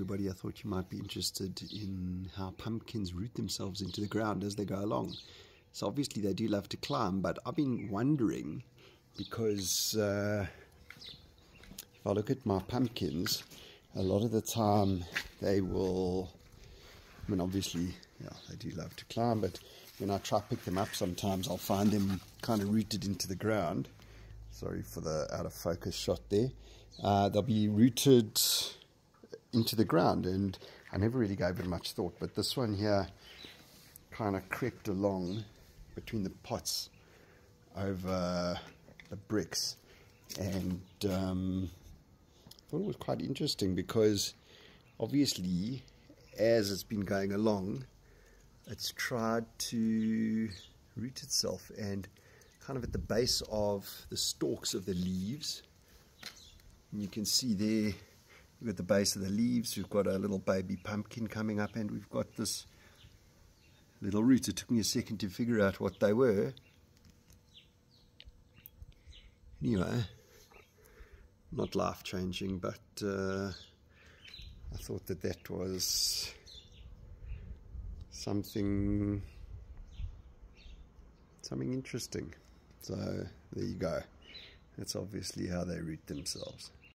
everybody. I thought you might be interested in how pumpkins root themselves into the ground as they go along. So obviously they do love to climb, but I've been wondering because uh, if I look at my pumpkins, a lot of the time they will, I mean obviously, yeah, they do love to climb, but when I try to pick them up sometimes I'll find them kind of rooted into the ground. Sorry for the out of focus shot there. Uh, they'll be rooted into the ground and I never really gave it much thought, but this one here kind of crept along between the pots over the bricks. And um, I thought it was quite interesting because obviously as it's been going along it's tried to root itself and kind of at the base of the stalks of the leaves. And you can see there at the base of the leaves. We've got a little baby pumpkin coming up and we've got this little roots. It took me a second to figure out what they were. Anyway not life changing but uh, I thought that that was something something interesting. So there you go. That's obviously how they root themselves